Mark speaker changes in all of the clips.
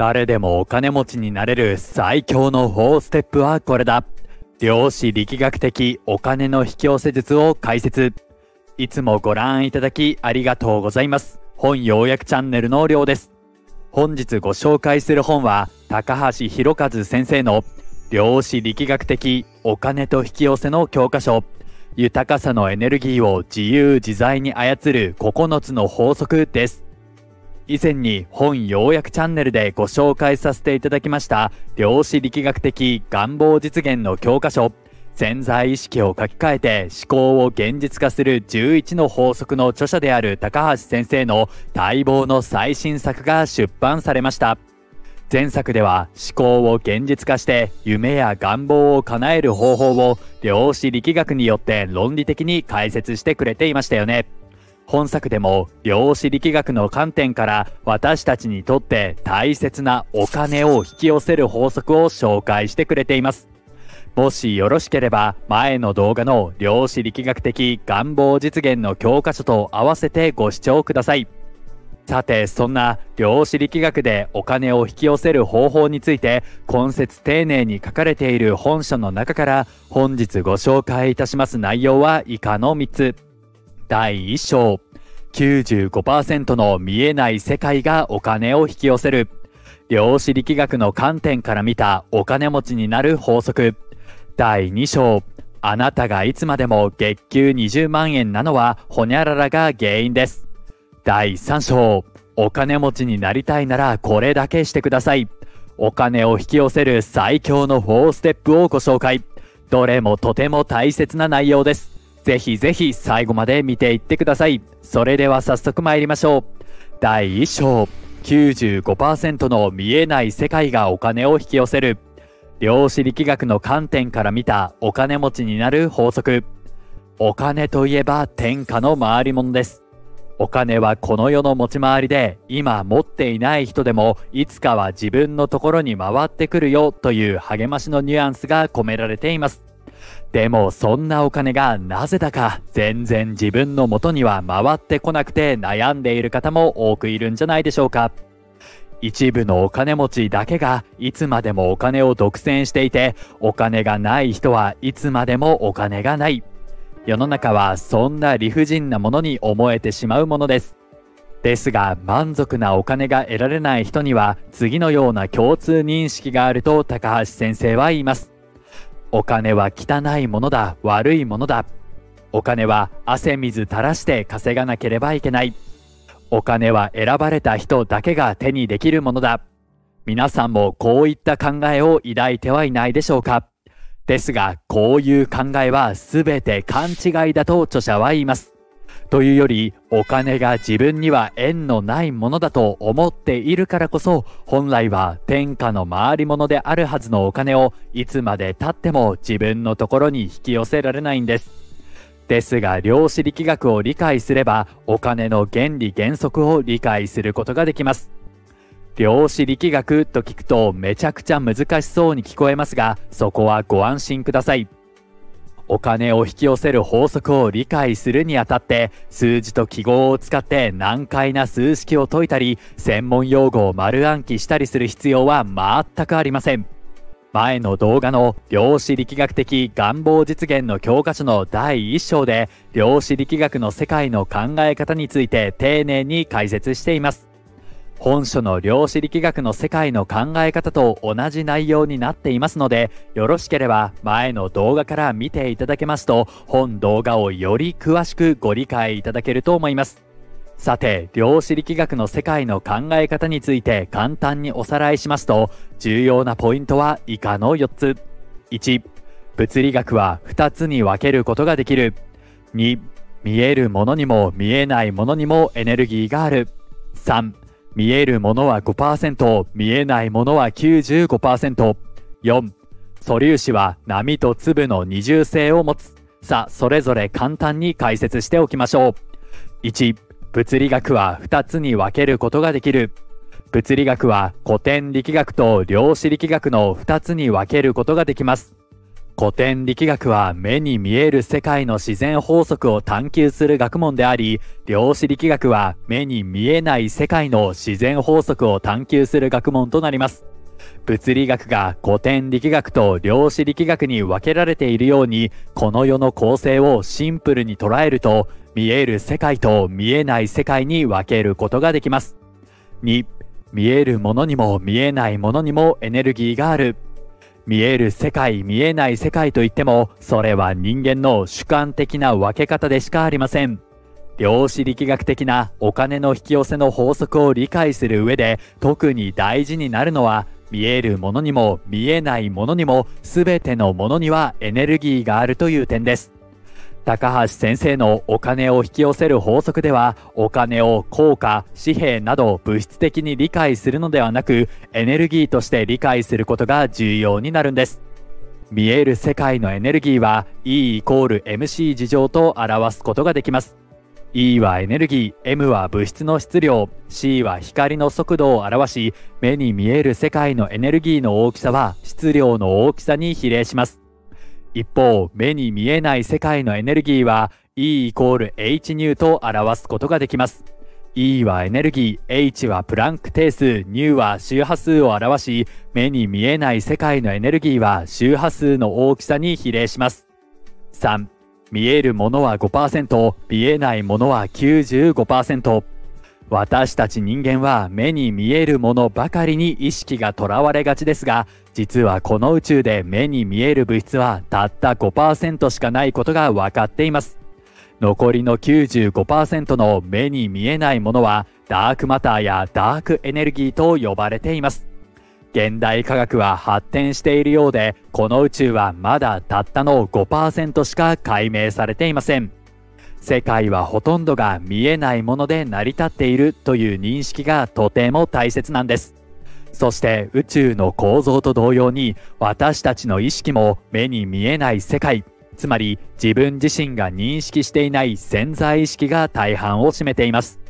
Speaker 1: 誰でもお金持ちになれる最強の4ステップはこれだ。量子力学的お金の引き寄せ術を解説。いつもご覧いただきありがとうございます。本要約チャンネルのりょうです。本日ご紹介する本は高橋博和先生の量子力学的お金と引き寄せの教科書豊かさのエネルギーを自由自在に操る9つの法則です以前に本要約チャンネルでご紹介させていただきました量子力学的願望実現の教科書。潜在意識を書き換えて思考を現実化する11の法則の著者である高橋先生の待望の最新作が出版されました。前作では思考を現実化して夢や願望を叶える方法を量子力学によって論理的に解説してくれていましたよね。本作でも量子力学の観点から私たちにとって大切なお金を引き寄せる法則を紹介してくれています。もしよろしければ前の動画の量子力学的願望実現の教科書と合わせてご視聴ください。さて、そんな量子力学でお金を引き寄せる方法について今節丁寧に書かれている本書の中から本日ご紹介いたします内容は以下の3つ。第1章。95%の見えない世界がお金を引き寄せる。量子力学の観点から見たお金持ちになる法則。第2章。あなたがいつまでも月給20万円なのはホニャララが原因です。第3章。お金持ちになりたいならこれだけしてください。お金を引き寄せる最強の4ステップをご紹介。どれもとても大切な内容です。ぜひぜひ最後まで見ていってください。それでは早速参りましょう。第1章、95%の見えない世界がお金を引き寄せる。量子力学の観点から見たお金持ちになる法則。お金といえば天下の回り物です。お金はこの世の持ち回りで今持っていない人でもいつかは自分のところに回ってくるよという励ましのニュアンスが込められています。でもそんなお金がなぜだか全然自分の元には回ってこなくて悩んでいる方も多くいるんじゃないでしょうか。一部のお金持ちだけがいつまでもお金を独占していて、お金がない人はいつまでもお金がない。世の中はそんな理不尽なものに思えてしまうものです。ですが満足なお金が得られない人には次のような共通認識があると高橋先生は言います。お金は汚いものだ、悪いものだ。お金は汗水垂らして稼がなければいけない。お金は選ばれた人だけが手にできるものだ。皆さんもこういった考えを抱いてはいないでしょうか。ですが、こういう考えは全て勘違いだと著者は言います。というよりお金が自分には縁のないものだと思っているからこそ本来は天下の回り物であるはずのお金をいつまでたっても自分のところに引き寄せられないんです。ですが量子力学を理解すればお金の原理原則を理解することができます。量子力学と聞くとめちゃくちゃ難しそうに聞こえますがそこはご安心ください。お金を引き寄せる法則を理解するにあたって数字と記号を使って難解な数式を解いたり専門用語を丸暗記したりする必要は全くありません。前の動画の量子力学的願望実現の教科書の第1章で量子力学の世界の考え方について丁寧に解説しています。本書の量子力学の世界の考え方と同じ内容になっていますので、よろしければ前の動画から見ていただけますと、本動画をより詳しくご理解いただけると思います。さて、量子力学の世界の考え方について簡単におさらいしますと、重要なポイントは以下の4つ。1、物理学は2つに分けることができる。2、見えるものにも見えないものにもエネルギーがある。3、見えるものは5%、見えないものは95%。4、素粒子は波と粒の二重性を持つ。さあ、それぞれ簡単に解説しておきましょう。1、物理学は2つに分けることができる。物理学は古典力学と量子力学の2つに分けることができます。古典力学は目に見える世界の自然法則を探求する学問であり、量子力学は目に見えない世界の自然法則を探求する学問となります。物理学が古典力学と量子力学に分けられているように、この世の構成をシンプルに捉えると、見える世界と見えない世界に分けることができます。2、見えるものにも見えないものにもエネルギーがある。見える世界、見えない世界といっても、それは人間の主観的な分け方でしかありません。量子力学的なお金の引き寄せの法則を理解する上で特に大事になるのは見えるものにも見えないものにも全てのものにはエネルギーがあるという点です。高橋先生のお金を引き寄せる法則ではお金を効果紙幣など物質的に理解するのではなくエネルギーとして理解することが重要になるんです。見える世界のエネルギーは E イコール MC 事情と表すことができます。E はエネルギー M は物質の質量 C は光の速度を表し目に見える世界のエネルギーの大きさは質量の大きさに比例します。一方、目に見えない世界のエネルギーは E イコール h ニューと表すことができます。E はエネルギー、H はプランク定数、ニューは周波数を表し、目に見えない世界のエネルギーは周波数の大きさに比例します。3、見えるものは5%、見えないものは95%。私たち人間は目に見えるものばかりに意識がとらわれがちですが、実はこの宇宙で目に見える物質はたった5%しかないことが分かっています。残りの95%の目に見えないものはダークマターやダークエネルギーと呼ばれています。現代科学は発展しているようで、この宇宙はまだたったの5%しか解明されていません。世界はほとんどが見えないもので成り立っているという認識がとても大切なんです。そして宇宙の構造と同様に私たちの意識も目に見えない世界、つまり自分自身が認識していない潜在意識が大半を占めています。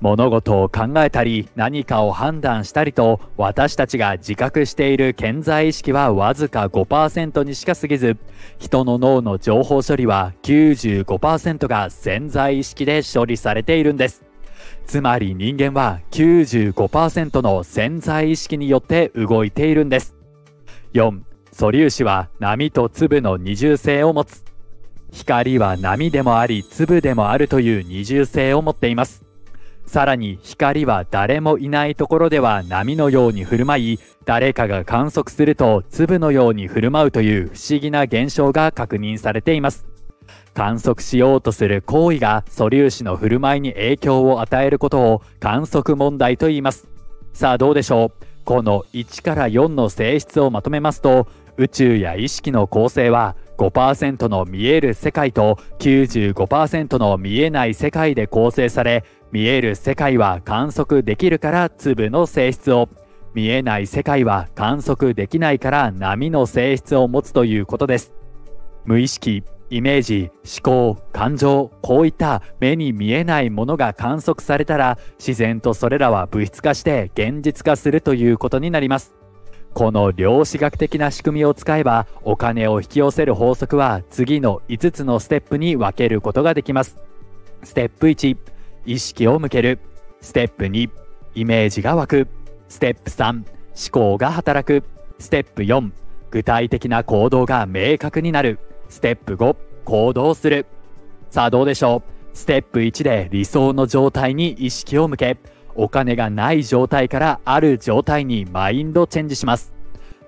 Speaker 1: 物事を考えたり何かを判断したりと私たちが自覚している潜在意識はわずか5%にしか過ぎず人の脳の情報処理は95%が潜在意識で処理されているんですつまり人間は95%の潜在意識によって動いているんです。4素粒子は波と粒の二重性を持つ。光は波でもあり粒でもあるという二重性を持っています。さらに光は誰もいないところでは波のように振る舞い、誰かが観測すると粒のように振る舞うという不思議な現象が確認されています。観測しようとする行為が素粒子の振る舞いに影響を与えることを観測問題と言います。さあどうでしょう？この1から4の性質をまとめますと、宇宙や意識の構成は5%の見える世界と95%の見えない世界で構成され見える世界は観測できるから粒の性質を見えない世界は観測できないから波の性質を持つということです。無意識。イメージ思考感情こういった目に見えないものが観測されたら自然とそれらは物質化して現実化するということになりますこの量子学的な仕組みを使えばお金を引き寄せる法則は次の5つのステップに分けることができます。ステップ1、意識を向ける。ステップ2、イメージが湧く。ステップ3、思考が働く。ステップ4、具体的な行動が明確になる。ステップ5、行動する。さあどうでしょう？ステップ1で理想の状態に意識を向け、お金がない状態からある状態にマインドチェンジします。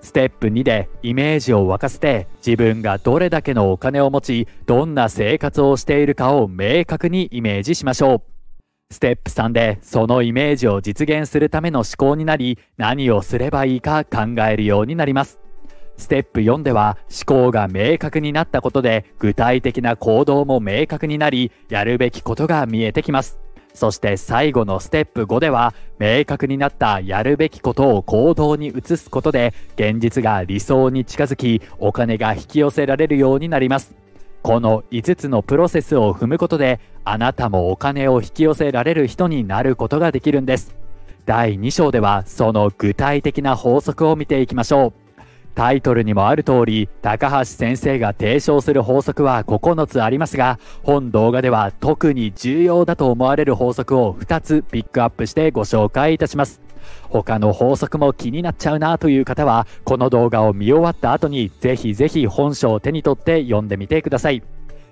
Speaker 1: ステップ2でイメージを沸かせて自分がどれだけのお金を持ちどんな生活をしているかを明確にイメージしましょう。ステップ3でそのイメージを実現するための思考になり何をすればいいか考えるようになります。ステップ4では思考が明確になったことで具体的な行動も明確になりやるべきことが見えてきます。そして最後のステップ5では明確になったやるべきことを行動に移すことで現実が理想に近づきお金が引き寄せられるようになります。この5つのプロセスを踏むことであなたもお金を引き寄せられる人になることができるんです。第2章ではその具体的な法則を見ていきましょう。タイトルにもある通り、高橋先生が提唱する法則は9つありますが、本動画では特に重要だと思われる法則を2つピックアップしてご紹介いたします。他の法則も気になっちゃうなという方は、この動画を見終わった後にぜひぜひ本書を手に取って読んでみてください。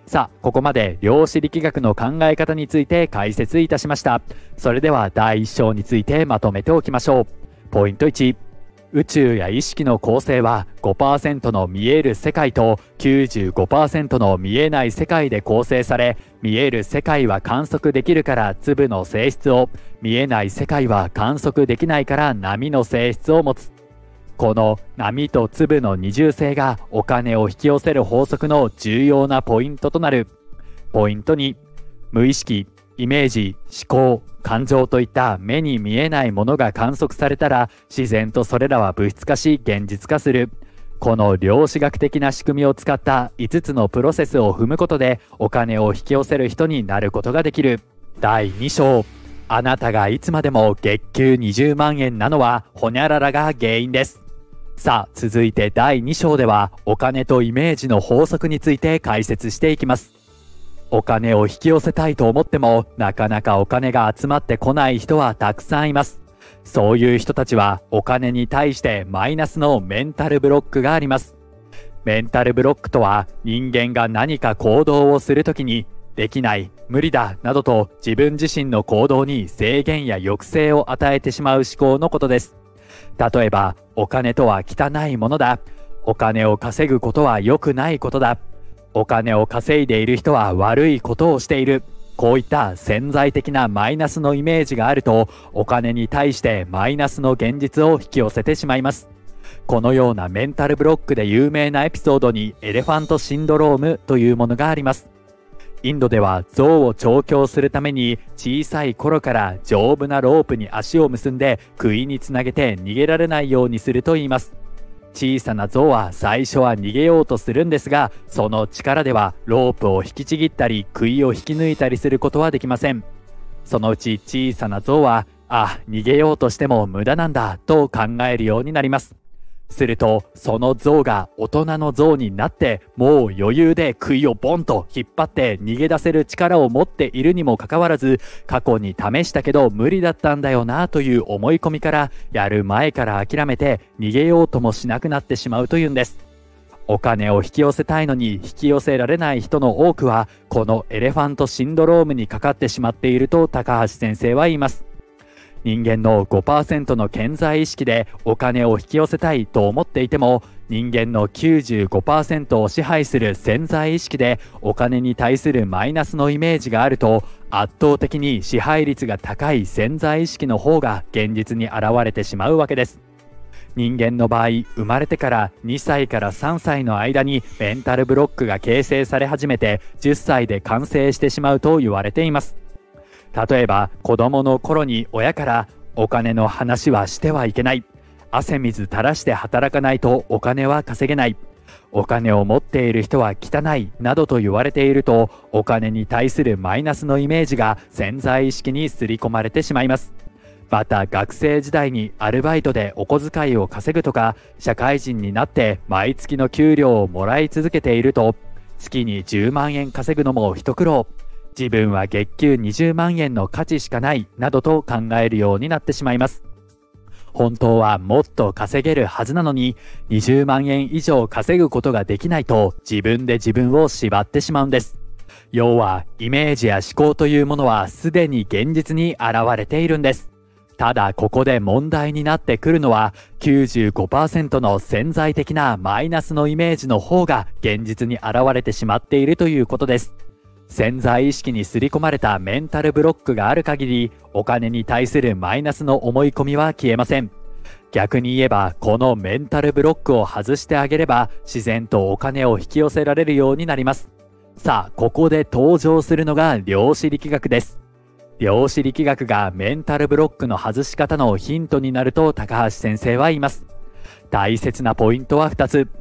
Speaker 1: さあ、ここまで量子力学の考え方について解説いたしました。それでは第1章についてまとめておきましょう。ポイント1。宇宙や意識の構成は5%の見える世界と95%の見えない世界で構成され見える世界は観測できるから粒の性質を見えない世界は観測できないから波の性質を持つ。この波と粒の二重性がお金を引き寄せる法則の重要なポイントとなる。ポイント2無意識。イメージ、思考、感情といった目に見えないものが観測されたら自然とそれらは物質化し現実化する。この量子学的な仕組みを使った5つのプロセスを踏むことでお金を引き寄せる人になることができる。第2章。あなたがいつまでも月給20万円なのはホニャララが原因です。さあ、続いて第2章ではお金とイメージの法則について解説していきます。お金を引き寄せたいと思っても、なかなかお金が集まってこない人はたくさんいます。そういう人たちはお金に対してマイナスのメンタルブロックがあります。メンタルブロックとは人間が何か行動をするときにできない、無理だなどと自分自身の行動に制限や抑制を与えてしまう思考のことです。例えば、お金とは汚いものだ。お金を稼ぐことは良くないことだ。お金を稼いでいる人は悪いことをしている。こういった潜在的なマイナスのイメージがあると、お金に対してマイナスの現実を引き寄せてしまいます。このようなメンタルブロックで有名なエピソードにエレファントシンドロームというものがあります。インドでは象を調教するために小さい頃から丈夫なロープに足を結んで杭につなげて逃げられないようにすると言います。小さな象は最初は逃げようとするんですが、その力ではロープを引きちぎったり、杭を引き抜いたりすることはできません。そのうち小さな象は、あ、逃げようとしても無駄なんだと考えるようになります。すると、その象が大人の象になって、もう余裕で杭をボンと引っ張って逃げ出せる力を持っているにもかかわらず、過去に試したけど無理だったんだよなという思い込みから、やる前から諦めて逃げようともしなくなってしまうというんです。お金を引き寄せたいのに引き寄せられない人の多くは、このエレファントシンドロームにかかってしまっていると高橋先生は言います。人間の5%の健在意識でお金を引き寄せたいと思っていても人間の95%を支配する潜在意識でお金に対するマイナスのイメージがあると圧倒的に支配率が高い潜在意識の方が現実に現れてしまうわけです。人間の場合生まれてから2歳から3歳の間にメンタルブロックが形成され始めて10歳で完成してしまうと言われています。例えば子供の頃に親からお金の話はしてはいけない。汗水垂らして働かないとお金は稼げない。お金を持っている人は汚いなどと言われているとお金に対するマイナスのイメージが潜在意識に刷り込まれてしまいます。また学生時代にアルバイトでお小遣いを稼ぐとか社会人になって毎月の給料をもらい続けていると月に10万円稼ぐのも一苦労自分は月給20万円の価値しかないなどと考えるようになってしまいます。本当はもっと稼げるはずなのに20万円以上稼ぐことができないと自分で自分を縛ってしまうんです。要はイメージや思考というものはすでに現実に現れているんです。ただここで問題になってくるのは95%の潜在的なマイナスのイメージの方が現実に現れてしまっているということです。潜在意識に刷り込まれたメンタルブロックがある限り、お金に対するマイナスの思い込みは消えません。逆に言えば、このメンタルブロックを外してあげれば、自然とお金を引き寄せられるようになります。さあ、ここで登場するのが量子力学です。量子力学がメンタルブロックの外し方のヒントになると高橋先生は言います。大切なポイントは2つ。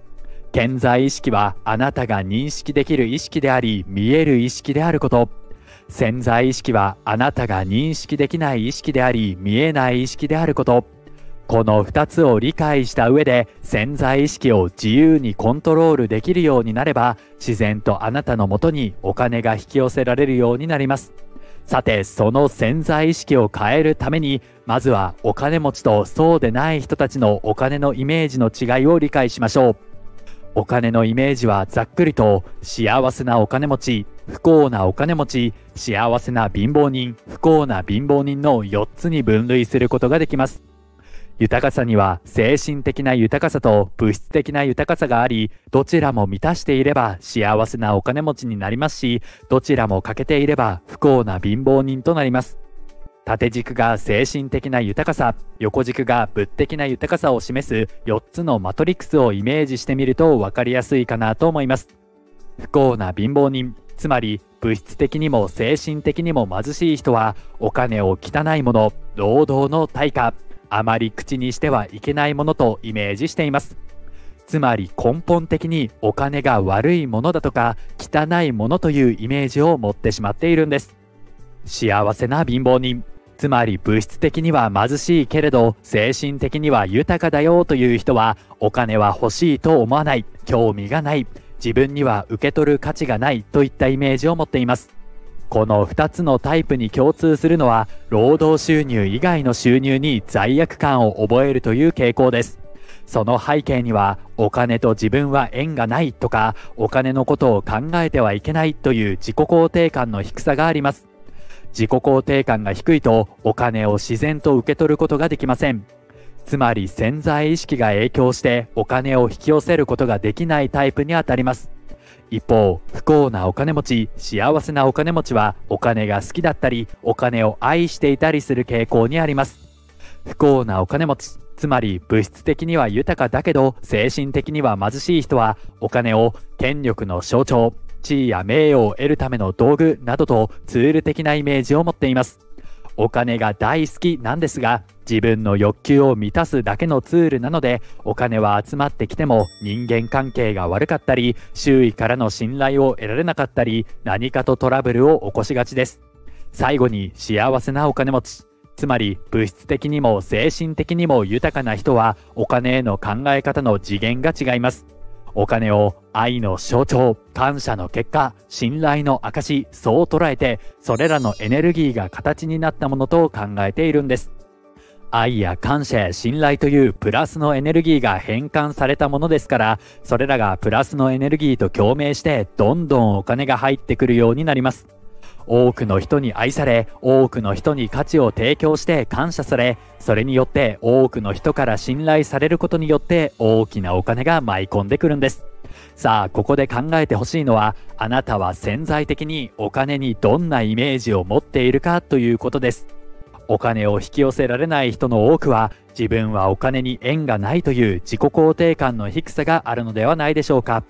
Speaker 1: 健在意識はあなたが認識できる意識であり見える意識であること潜在意識はあなたが認識できない意識であり見えない意識であることこの2つを理解した上で潜在意識を自由にコントロールできるようになれば自然とあなたのもとにお金が引き寄せられるようになります。さて、その潜在意識を変えるために、まずはお金持ちとそうでない人たちのお金のイメージの違いを理解しましょう。お金のイメージはざっくりと幸せなお金持ち、不幸なお金持ち、幸せな貧乏人、不幸な貧乏人の4つに分類することができます。豊かさには精神的な豊かさと物質的な豊かさがあり、どちらも満たしていれば幸せなお金持ちになりますし、どちらも欠けていれば不幸な貧乏人となります。縦軸が精神的な豊かさ、横軸が物的な豊かさを示す4つのマトリックスをイメージしてみると分かりやすいかなと思います。不幸な貧乏人、つまり物質的にも精神的にも貧しい人はお金を汚いもの、労働の対価、あまり口にしてはいけないものとイメージしています。つまり根本的にお金が悪いものだとか汚いものというイメージを持ってしまっているんです。幸せな貧乏人、つまり物質的には貧しいけれど精神的には豊かだよという人はお金は欲しいと思わない、興味がない、自分には受け取る価値がないといったイメージを持っています。この2つのタイプに共通するのは、労働収入以外の収入に罪悪感を覚えるという傾向です。その背景には、お金と自分は縁がないとか、お金のことを考えてはいけないという自己肯定感の低さがあります。自己肯定感が低いと、お金を自然と受け取ることができません。つまり潜在意識が影響してお金を引き寄せることができないタイプにあたります。一方、不幸なお金持ち、幸せなお金持ちはお金が好きだったり、お金を愛していたりする傾向にあります。不幸なお金持ち、つまり物質的には豊かだけど精神的には貧しい人はお金を権力の象徴、地位や名誉を得るための道具などとツール的なイメージを持っています。お金が大好きなんですが、自分の欲求を満たすだけのツールなので、お金は集まってきても人間関係が悪かったり、周囲からの信頼を得られなかったり、何かとトラブルを起こしがちです。最後に幸せなお金持ち。つまり物質的にも精神的にも豊かな人はお金への考え方の次元が違います。お金を愛の象徴、感謝の結果、信頼の証、そう捉えて、それらのエネルギーが形になったものと考えているんです。愛や感謝や信頼というプラスのエネルギーが変換されたものですから、それらがプラスのエネルギーと共鳴して、どんどんお金が入ってくるようになります。多くの人に愛され、多くの人に価値を提供して感謝され、それによって多くの人から信頼されることによって大きなお金が舞い込んでくるんです。さあ、ここで考えてほしいのは、あなたは潜在的にお金にどんなイメージを持っているかということです。お金を引き寄せられない人の多くは、自分はお金に縁がないという自己肯定感の低さがあるのではないでしょうか。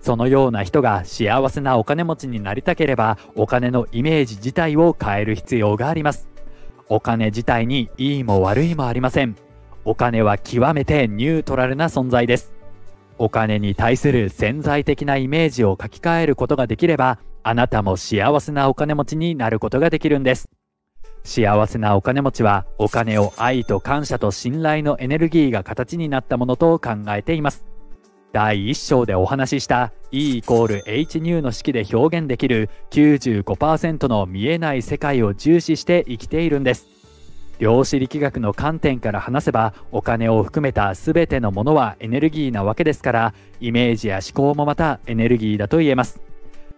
Speaker 1: そのような人が幸せなお金持ちになりたければ、お金のイメージ自体を変える必要があります。お金自体にいいも悪いもありません。お金は極めてニュートラルな存在です。お金に対する潜在的なイメージを書き換えることができれば、あなたも幸せなお金持ちになることができるんです。幸せなお金持ちはお金を愛と感謝と信頼のエネルギーが形になったものと考えています。第1章でお話しした E イコール H ニューの式で表現できる95%の見えない世界を重視して生きているんです。量子力学の観点から話せばお金を含めた全てのものはエネルギーなわけですからイメージや思考もまたエネルギーだと言えます。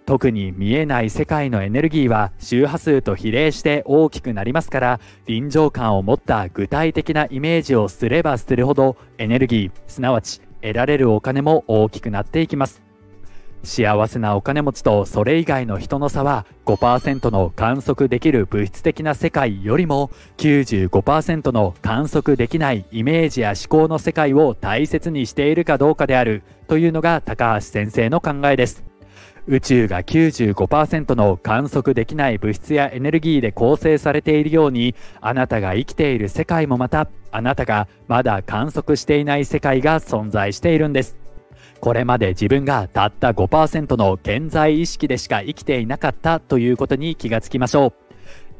Speaker 1: 特に見えない世界のエネルギーは周波数と比例して大きくなりますから臨場感を持った具体的なイメージをすればするほどエネルギーすなわち得られるお金も大きくなっていきます。幸せなお金持ちとそれ以外の人の差は5%の観測できる物質的な世界よりも95%の観測できないイメージや思考の世界を大切にしているかどうかであるというのが高橋先生の考えです。宇宙が95%の観測できない物質やエネルギーで構成されているようにあなたが生きている世界もまたあなたがまだ観測していない世界が存在しているんですこれまで自分がたった5%の現在意識でしか生きていなかったということに気がつきましょう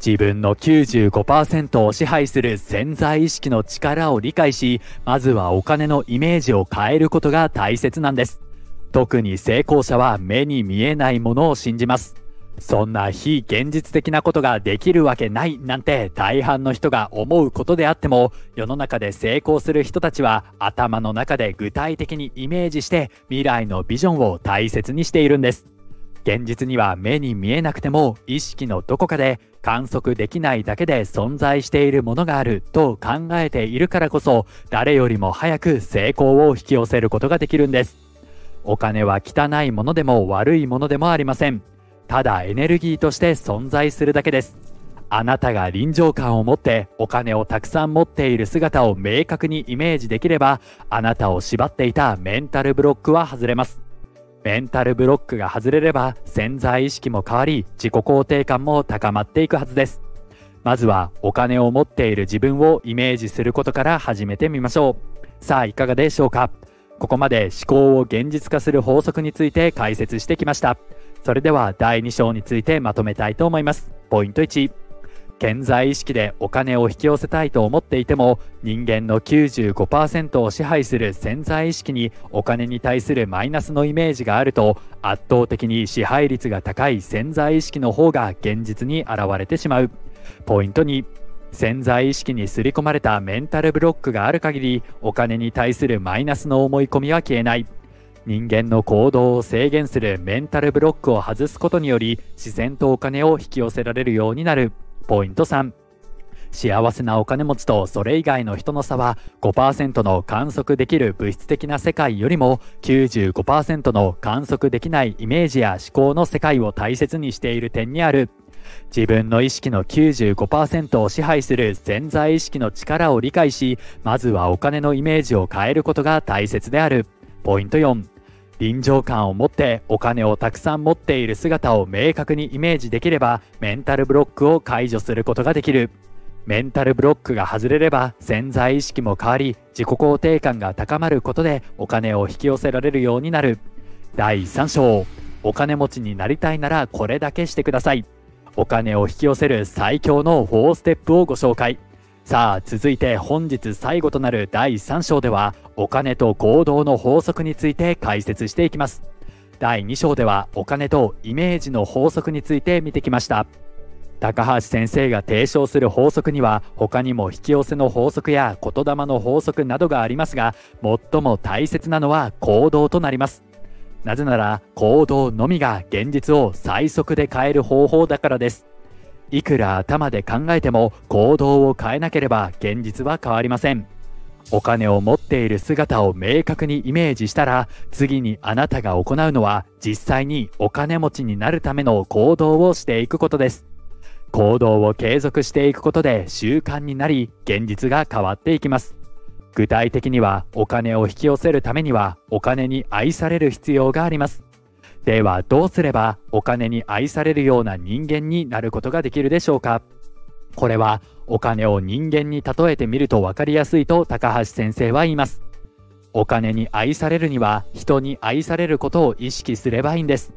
Speaker 1: 自分の95%を支配する潜在意識の力を理解し、まずはお金のイメージを変えることが大切なんです。特に成功者は目に見えないものを信じます。そんな非現実的なことができるわけないなんて大半の人が思うことであっても世の中で成功する人たちは頭の中で具体的にイメージして未来のビジョンを大切にしているんです。現実には目に見えなくても意識のどこかで観測できないだけで存在しているものがあると考えているからこそ誰よりも早く成功を引き寄せることができるんです。お金は汚いものでも悪いものでもありません。ただエネルギーとして存在するだけです。あなたが臨場感を持ってお金をたくさん持っている姿を明確にイメージできれば、あなたを縛っていたメンタルブロックは外れます。メンタルブロックが外れれば潜在意識も変わり自己肯定感も高まっていくはずです。まずはお金を持っている自分をイメージすることから始めてみましょう。さあいかがでしょうか？ここまで思考を現実化する法則について解説してきました。それでは第2章についてまとめたいと思います。ポイント1。健在意識でお金を引き寄せたいと思っていても人間の95%を支配する潜在意識にお金に対するマイナスのイメージがあると圧倒的に支配率が高い潜在意識の方が現実に現れてしまう。ポイント2。潜在意識に刷り込まれたメンタルブロックがある限りお金に対するマイナスの思い込みは消えない。人間の行動を制限するメンタルブロックを外すことにより自然とお金を引き寄せられるようになる。ポイント3。幸せなお金持ちとそれ以外の人の差は5%の観測できる物質的な世界よりも95%の観測できないイメージや思考の世界を大切にしている点にある。自分の意識の95%を支配する潜在意識の力を理解し、まずはお金のイメージを変えることが大切である。ポイント4臨場感を持ってお金をたくさん持っている姿を明確にイメージできればメンタルブロックを解除することができる。メンタルブロックが外れれば潜在意識も変わり自己肯定感が高まることでお金を引き寄せられるようになる。第3章お金持ちになりたいならこれだけしてください。お金を引き寄せる最強の4ステップをご紹介。さあ続いて本日最後となる第3章ではお金と行動の法則について解説していきます。第2章ではお金とイメージの法則について見てきました。高橋先生が提唱する法則には他にも引き寄せの法則や言霊の法則などがありますが最も大切なのは行動となります。なぜなら行動のみが現実を最速で変える方法だからですいくら頭で考えても行動を変えなければ現実は変わりません。お金を持っている姿を明確にイメージしたら次にあなたが行うのは実際にお金持ちになるための行動をしていくことです。行動を継続していくことで習慣になり現実が変わっていきます。具体的にはお金を引き寄せるためにはお金に愛される必要があります。ではどうすればお金に愛されるような人間になることができるでしょうか？これはお金を人間に例えてみると分かりやすいと高橋先生は言います。お金に愛されるには人に愛されることを意識すればいいんです。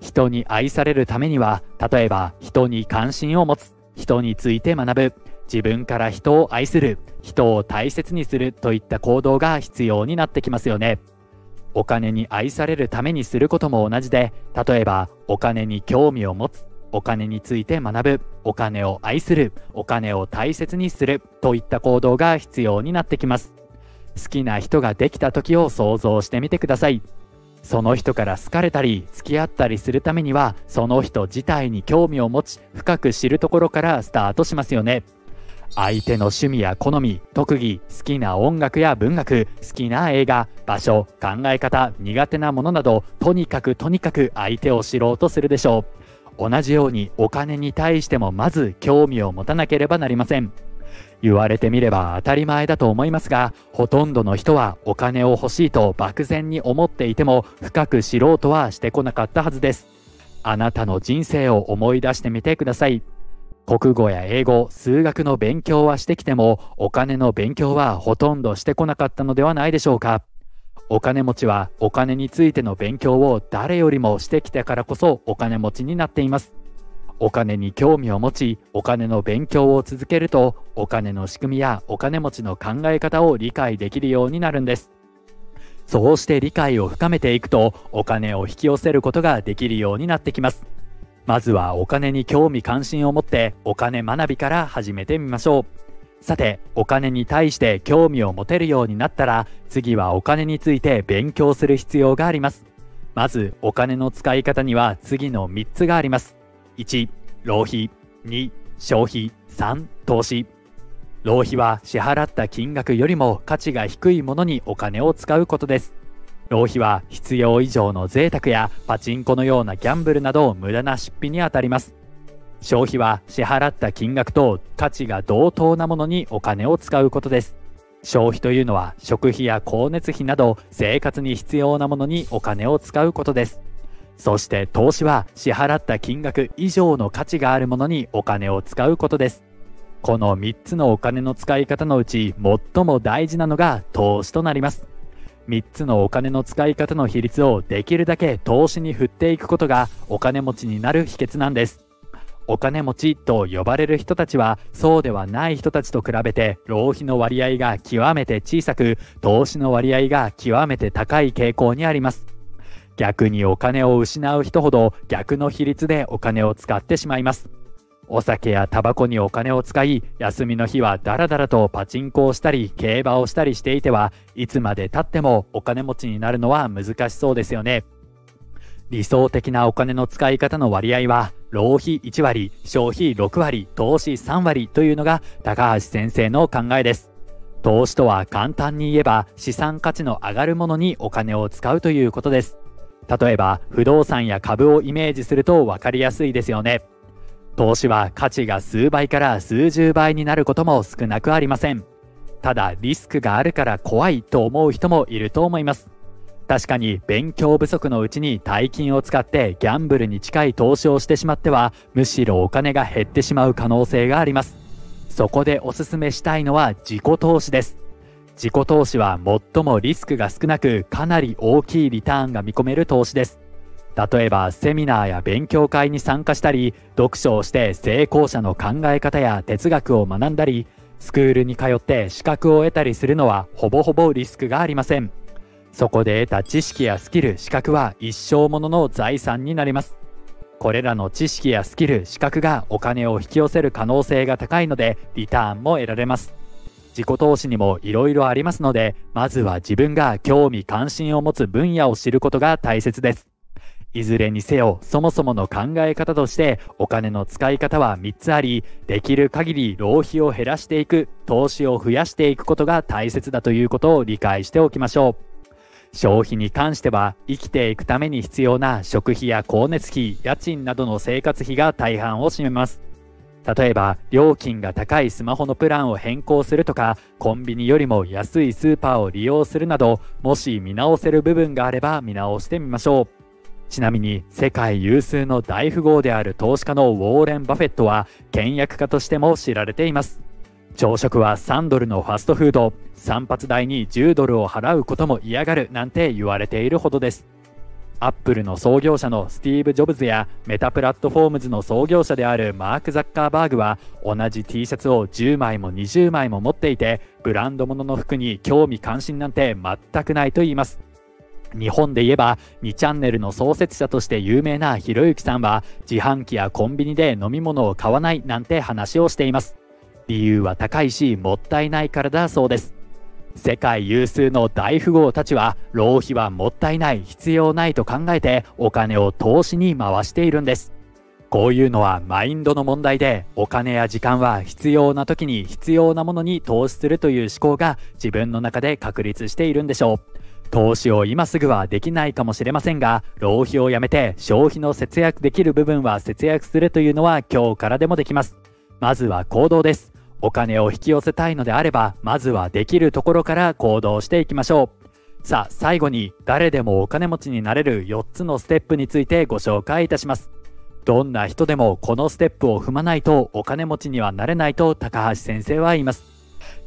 Speaker 1: 人に愛されるためには例えば人に関心を持つ、人について学ぶ、自分から人を愛する、人を大切にするといった行動が必要になってきますよね。お金に愛されるためにすることも同じで、例えばお金に興味を持つ、お金について学ぶ、お金を愛する、お金を大切にするといった行動が必要になってきます。好きな人ができた時を想像してみてください。その人から好かれたり付き合ったりするためにはその人自体に興味を持ち深く知るところからスタートしますよね。相手の趣味や好み、特技、好きな音楽や文学、好きな映画、場所、考え方、苦手なものなど、とにかくとにかく相手を知ろうとするでしょう。同じようにお金に対してもまず興味を持たなければなりません。言われてみれば当たり前だと思いますが、ほとんどの人はお金を欲しいと漠然に思っていても深く知ろうとはしてこなかったはずです。あなたの人生を思い出してみてください。国語や英語、数学の勉強はしてきても、お金の勉強はほとんどしてこなかったのではないでしょうか。お金持ちはお金についての勉強を誰よりもしてきたからこそお金持ちになっています。お金に興味を持ち、お金の勉強を続けると、お金の仕組みやお金持ちの考え方を理解できるようになるんです。そうして理解を深めていくと、お金を引き寄せることができるようになってきます。まずはお金に興味関心を持ってお金学びから始めてみましょう。さて、お金に対して興味を持てるようになったら、次はお金について勉強する必要があります。まず、お金の使い方には次の3つがあります。1、浪費。2、消費。3、投資。浪費は支払った金額よりも価値が低いものにお金を使うことです。浪費は必要以上の贅沢やパチンコのようなギャンブルなど無駄な出費にあたります。消費は支払った金額と価値が同等なものにお金を使うことです。消費というのは食費や光熱費など生活に必要なものにお金を使うことです。そして投資は支払った金額以上の価値があるものにお金を使うことです。この3つのお金の使い方のうち最も大事なのが投資となります。3つのお金の使い方の比率をできるだけ投資に振っていくことがお金持ちになる秘訣なんです。お金持ちと呼ばれる人たちはそうではない人たちと比べて浪費の割合が極めて小さく投資の割合が極めて高い傾向にあります。逆にお金を失う人ほど逆の比率でお金を使ってしまいます。お酒やタバコにお金を使い、休みの日はダラダラとパチンコをしたり、競馬をしたりしていては、いつまで経ってもお金持ちになるのは難しそうですよね。理想的なお金の使い方の割合は、浪費1割、消費6割、投資3割というのが高橋先生の考えです。投資とは簡単に言えば資産価値の上がるものにお金を使うということです。例えば不動産や株をイメージすると分かりやすいですよね。投資は価値が数倍から数十倍になることも少なくありません。ただリスクがあるから怖いと思う人もいると思います。確かに勉強不足のうちに大金を使ってギャンブルに近い投資をしてしまってはむしろお金が減ってしまう可能性があります。そこでおすすめしたいのは自己投資です。自己投資は最もリスクが少なくかなり大きいリターンが見込める投資です。例えばセミナーや勉強会に参加したり読書をして成功者の考え方や哲学を学んだりスクールに通って資格を得たりするのはほぼほぼリスクがありません。そこで得た知識やスキル資格は一生ものの財産になります。これらの知識やスキル資格がお金を引き寄せる可能性が高いのでリターンも得られます。自己投資にも色々ありますのでまずは自分が興味関心を持つ分野を知ることが大切です。いずれにせよ、そもそもの考え方として、お金の使い方は3つあり、できる限り浪費を減らしていく、投資を増やしていくことが大切だということを理解しておきましょう。消費に関しては、生きていくために必要な食費や光熱費、家賃などの生活費が大半を占めます。例えば、料金が高いスマホのプランを変更するとか、コンビニよりも安いスーパーを利用するなど、もし見直せる部分があれば見直してみましょう。ちなみに世界有数の大富豪である投資家のウォーレン・バフェットは倹約家としても知られています。朝食は3ドルのファストフード。散髪代に10ドルを払うことも嫌がるなんて言われているほどです。アップルの創業者のスティーブ・ジョブズやメタプラットフォームズの創業者であるマーク・ザッカーバーグは同じ T シャツを10枚も20枚も持っていてブランド物の服に興味関心なんて全くないと言います。日本で言えば2チャンネルの創設者として有名なひろゆきさんは自販機やコンビニで飲み物を買わないなんて話をしています。理由は高いしもったいないからだそうです。世界有数の大富豪たちは浪費はもったいない必要ないと考えてお金を投資に回しているんです。こういうのはマインドの問題でお金や時間は必要な時に必要なものに投資するという思考が自分の中で確立しているんでしょう。投資を今すぐはできないかもしれませんが、浪費をやめて消費の節約できる部分は節約するというのは今日からでもできます。まずは行動です。お金を引き寄せたいのであれば、まずはできるところから行動していきましょう。さあ、最後に誰でもお金持ちになれる4つのステップについてご紹介いたします。どんな人でもこのステップを踏まないとお金持ちにはなれないと高橋先生は言います。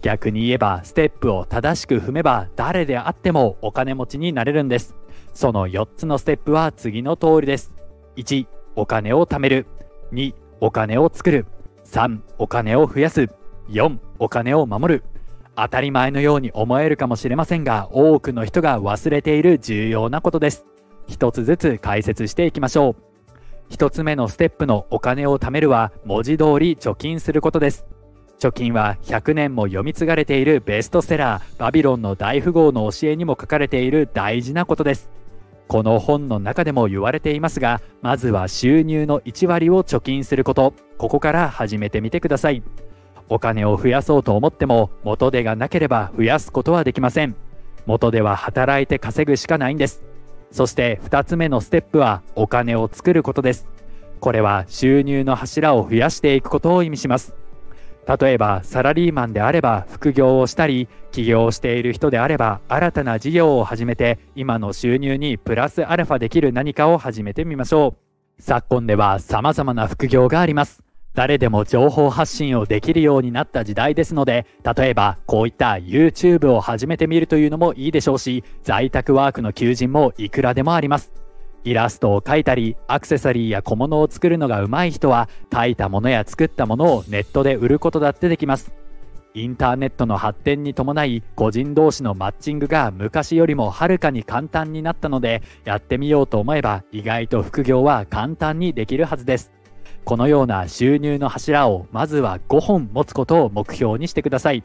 Speaker 1: 逆に言えばステップを正しく踏めば誰であってもお金持ちになれるんですその4つのステップは次の通りです1お金を貯める2、お金を作る。3、お金を増やす。4、お金を守る。当たり前のように思えるかもしれませんが、多くの人が忘れている重要なことです。一つずつ解説していきましょう。一つ目のステップのお金を貯めるは、文字通り貯金することです。貯金は100年も読み継がれているベストセラー、バビロンの大富豪の教えにも書かれている大事なことです。この本の中でも言われていますが、まずは収入の1割を貯金すること、ここから始めてみてください。お金を増やそうと思っても元手がなければ増やすことはできません。元手は働いて稼ぐしかないんです。そして2つ目のステップはお金を作ることです。これは収入の柱を増やしていくことを意味します。例えばサラリーマンであれば副業をしたり起業している人であれば新たな事業を始めて今の収入にプラスアルファできる何かを始めてみましょう昨今では様々な副業があります誰でも情報発信をできるようになった時代ですので、例えばこういった YouTube を始めてみるというのもいいでしょうし、在宅ワークの求人もいくらでもあります。イラストを描いたり、アクセサリーや小物を作るのが上手い人は、描いたものや作ったものをネットで売ることだってできます。インターネットの発展に伴い、個人同士のマッチングが昔よりもはるかに簡単になったので、やってみようと思えば意外と副業は簡単にできるはずです。このような収入の柱をまずは5本持つことを目標にしてください。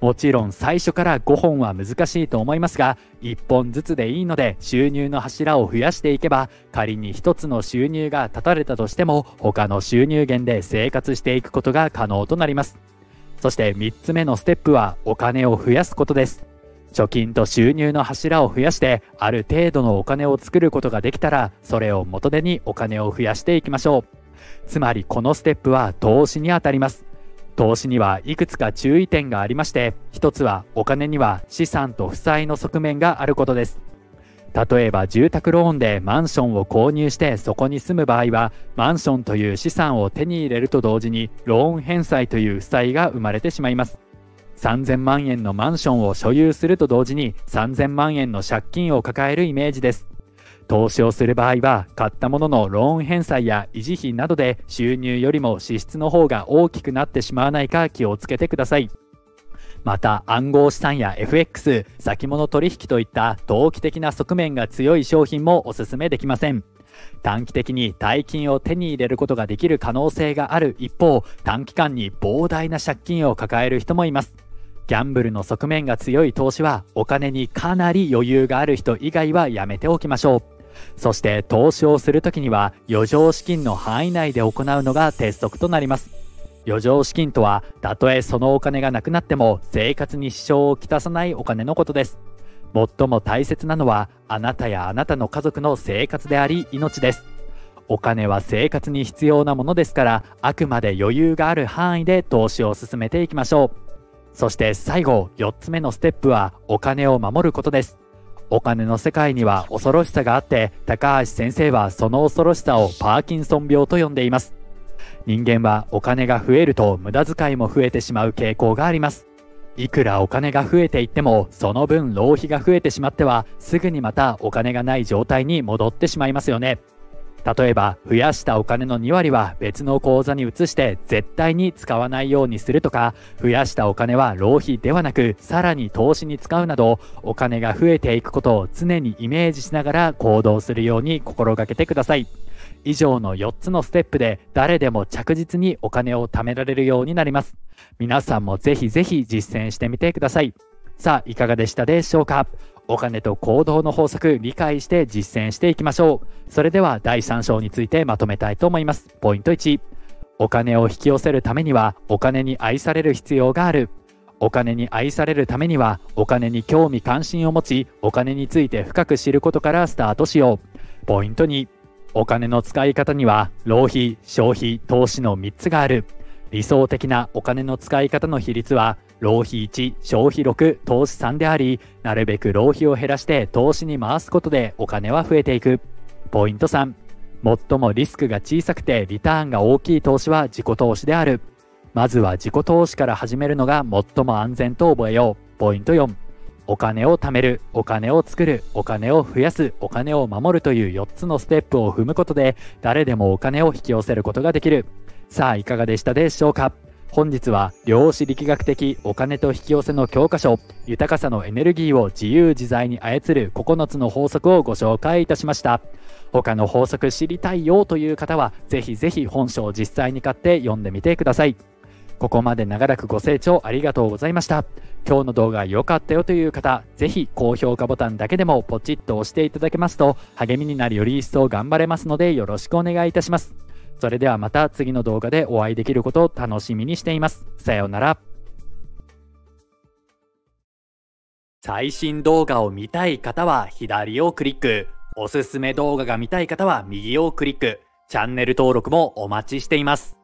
Speaker 1: もちろん最初から5本は難しいと思いますが、1本ずつでいいので収入の柱を増やしていけば、仮に1つの収入が断たれたとしても、他の収入源で生活していくことが可能となります。そして3つ目のステップはお金を増やすことです。貯金と収入の柱を増やして、ある程度のお金を作ることができたら、それを元手にお金を増やしていきましょう。つまりこのステップは投資にあたります。投資にはいくつか注意点がありまして、一つはお金には資産と負債の側面があることです。例えば住宅ローンでマンションを購入してそこに住む場合はマンションという資産を手に入れると同時にローン返済という負債が生まれてしまいます3000万円のマンションを所有すると同時に3000万円の借金を抱えるイメージです投資をする場合は買ったもののローン返済や維持費などで収入よりも支出の方が大きくなってしまわないか気をつけてください。また暗号資産や FX 先物取引といった投機的な側面が強い商品もおすすめできません。短期的に大金を手に入れることができる可能性がある一方短期間に膨大な借金を抱える人もいます。ギャンブルの側面が強い投資はお金にかなり余裕がある人以外はやめておきましょう。そして投資をするときには余剰資金の範囲内で行うのが鉄則となります。余剰資金とは、たとえそのお金がなくなっても生活に支障をきたさないお金のことです。最も大切なのは、あなたやあなたの家族の生活であり命です。お金は生活に必要なものですから、あくまで余裕がある範囲で投資を進めていきましょう。そして最後、4つ目のステップは、お金を守ることです。お金の世界には恐ろしさがあって、高橋先生はその恐ろしさをパーキンソン病と呼んでいます。人間はお金が増えると無駄遣いも増えてしまう傾向があります。いくらお金が増えていっても、その分浪費が増えてしまっては、すぐにまたお金がない状態に戻ってしまいますよね。例えば増やしたお金の2割は別の口座に移して絶対に使わないようにするとか増やしたお金は浪費ではなくさらに投資に使うなどお金が増えていくことを常にイメージしながら行動するように心がけてください。以上の4つのステップで誰でも着実にお金を貯められるようになります。皆さんもぜひぜひ実践してみてください。さあいかがでしたでしょうか？お金と行動の法則理解して実践していきましょう。それでは第3章についてまとめたいと思います。ポイント1。お金を引き寄せるためにはお金に愛される必要がある。お金に愛されるためにはお金に興味関心を持ちお金について深く知ることからスタートしよう。ポイント2。お金の使い方には浪費、消費、投資の3つがある。理想的なお金の使い方の比率は浪費1、消費6、投資3であり、なるべく浪費を減らして投資に回すことでお金は増えていく。ポイント3、最もリスクが小さくてリターンが大きい投資は自己投資である。まずは自己投資から始めるのが最も安全と覚えよう。ポイント4、お金を貯める、お金を作る、お金を増やす、お金を守るという4つのステップを踏むことで、誰でもお金を引き寄せることができる。さあ、いかがでしたでしょうか？本日は量子力学的お金と引き寄せの教科書豊かさのエネルギーを自由自在に操る9つの法則をご紹介いたしました。他の法則知りたいよという方はぜひぜひ本書を実際に買って読んでみてください。ここまで長らくご清聴ありがとうございました。今日の動画良かったよという方ぜひ高評価ボタンだけでもポチッと押していただけますと励みになりより一層頑張れますのでよろしくお願いいたします。それではまた次の動画でお会いできることを楽しみにしています。さようなら。最新動画を見たい方は左をクリック。おすすめ動画が見たい方は右をクリック。チャンネル登録もお待ちしています。